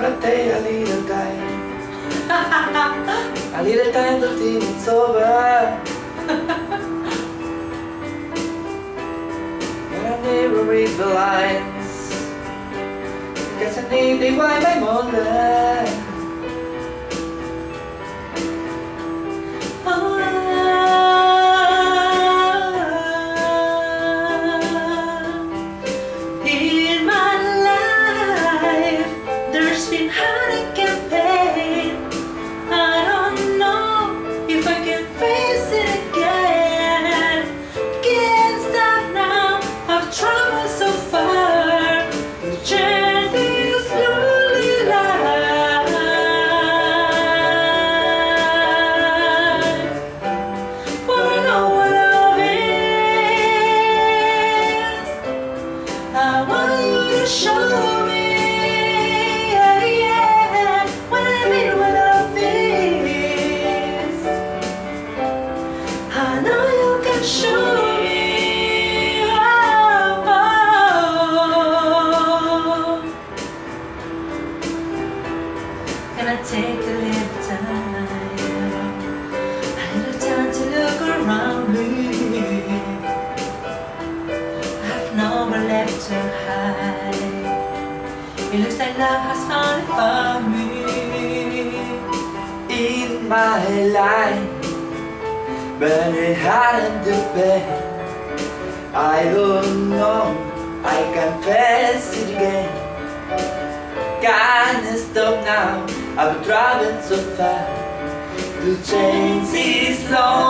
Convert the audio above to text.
on a day I a little time, a dime to think it's over. But I never read the lines. Guess I need to wipe my money. I take a little time? A little time to look around me. It looks like love has finally found me. in my life But it hadn't bed I don't know I face it again. Can't stop now? I've traveled so far. The change is lonely